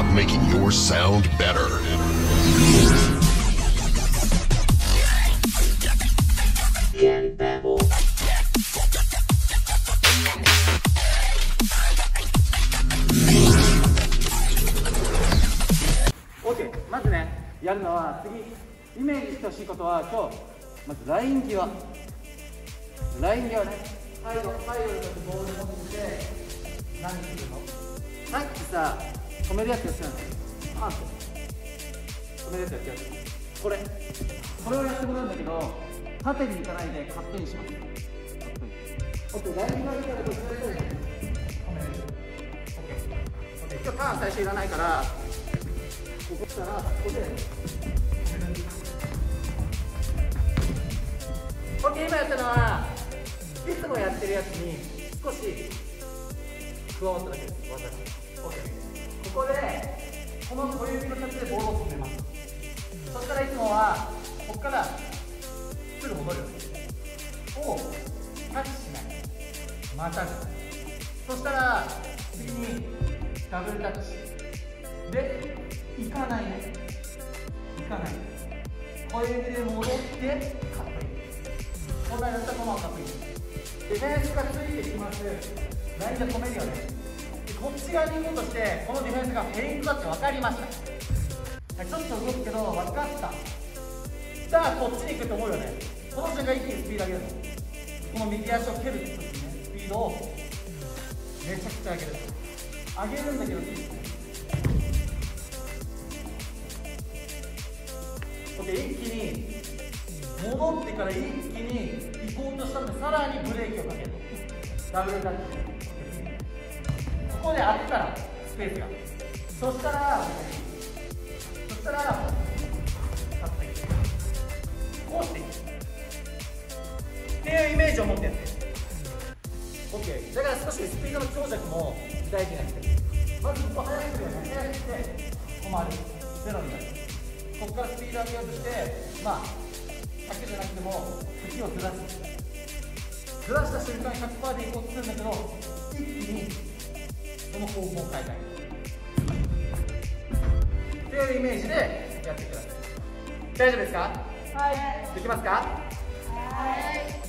about making your sound better. OK まずねやるのは次イメージしてほしいことは今日まずライン際。ライン際ね。サイドサイドにボール持ってて何するの？さっきさ止めるやつやってたんだよパンって止めるやつやってやつこれ。これ。をやってもらうんだけど縦に行かないでカットインしますカットイン OK ライン際見たらどちらで止める今日ターン最初いらないからここ来たらここで OK 今やったのはいつもやってるやつに少し加わっただけです技が OK ここでこの小指の先でボールを止めますそしたらいつもはここからすぐ戻るをタッチしないまたぐそしたら次にダブルタッチで行かない行かない小指で戻ってカットイン本来だったらこのままカットインディフェンスがついてきますラインで止めるよね。こっち側に行こうとしてこのディフェンスがフェイントだって分かりました。ちょっと動くけど分かった。さあこっちに行くと思うよね。この瞬間一気にスピード上げるこの右足を蹴る時にねスピードをめちゃくちゃ上げる。上げるんだけどいいですね OK 一気に戻ってから一気に行こうとしたのでさらにブレーキをかける。ダブルタッチここで開くからスペースが。そしたらそしたらこうしていく。っていうイメージを持ってやって OK だから少しスピードの強弱も大事になってまずここ速くね。速くして止まるゼロになるここからスピード上げようとしてまあ100じゃなくても時をずらすずらした瞬間100%でいこうとするんだけど一気にその方向を変えたい。っていうイメージでやってください。大丈夫ですか？はい。できますか？はい